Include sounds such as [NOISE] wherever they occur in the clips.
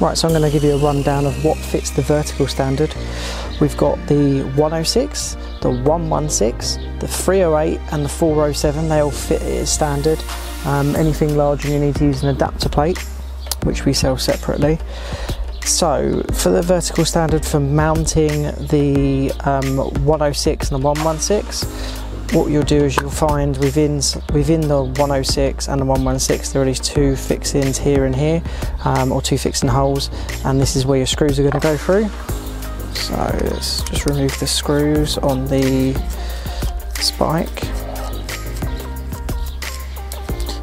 Right, so I'm going to give you a rundown of what fits the vertical standard. We've got the 106, the 116, the 308 and the 407, they all fit as standard. Um, anything larger you need to use an adapter plate, which we sell separately. So for the vertical standard for mounting the um, 106 and the 116, what you'll do is you'll find within within the 106 and the 116 there are these two fixings here and here um, or two fixing holes and this is where your screws are going to go through. So let's just remove the screws on the spike.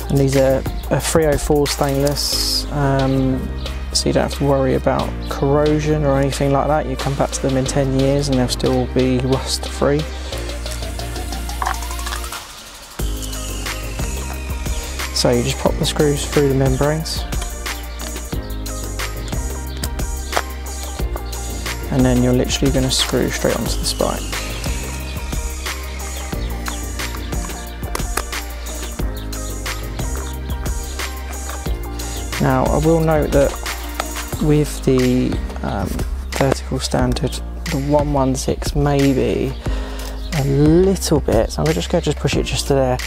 And these are a 304 stainless um, so you don't have to worry about corrosion or anything like that. You come back to them in 10 years and they'll still be rust free So you just pop the screws through the membranes. And then you're literally going to screw straight onto the spike. Now I will note that with the um, vertical standard the 116 maybe a little bit so I'm just going to just push it just to there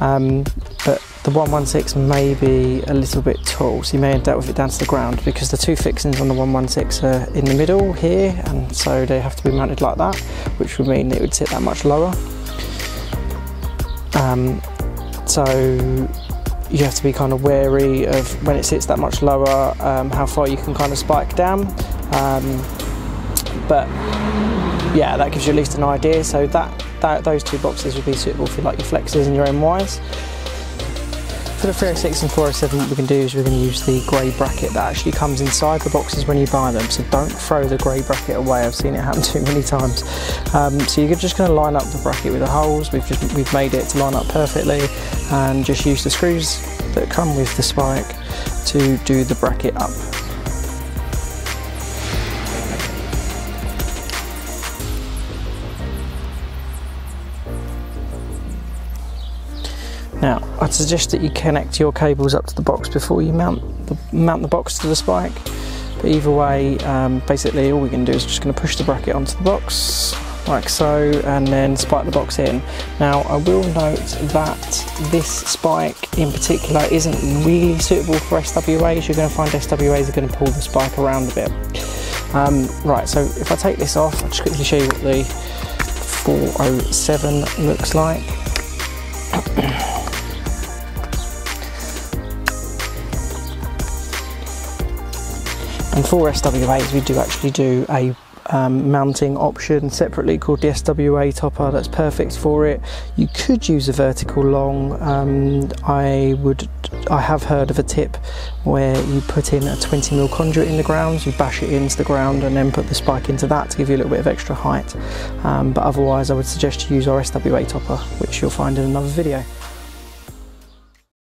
um, but the 116 may be a little bit tall, so you may end up with it down to the ground because the two fixings on the 116 are in the middle here, and so they have to be mounted like that, which would mean it would sit that much lower. Um, so you have to be kind of wary of when it sits that much lower, um, how far you can kind of spike down. Um, but yeah, that gives you at least an idea. So that, that those two boxes would be suitable for like your flexes and your NYYs. For the 306 and 407 what we can do is we're going to use the grey bracket that actually comes inside the boxes when you buy them. So don't throw the grey bracket away. I've seen it happen [LAUGHS] too many times. Um, so you're just going to line up the bracket with the holes. We've just we've made it to line up perfectly and just use the screws that come with the spike to do the bracket up Now, I'd suggest that you connect your cables up to the box before you mount the, mount the box to the spike. But either way, um, basically all we can do is just going to push the bracket onto the box like so and then spike the box in. Now I will note that this spike in particular isn't really suitable for SWAs. You're going to find SWAs are going to pull the spike around a bit. Um, right, so if I take this off, I'll just quickly show you what the 407 looks like. [CLEARS THROAT] And for SWAs, we do actually do a um, mounting option separately called the SWA topper that's perfect for it. You could use a vertical long. Um, I would. I have heard of a tip where you put in a 20 mil conduit in the ground, you bash it into the ground, and then put the spike into that to give you a little bit of extra height. Um, but otherwise, I would suggest you use our SWA topper, which you'll find in another video.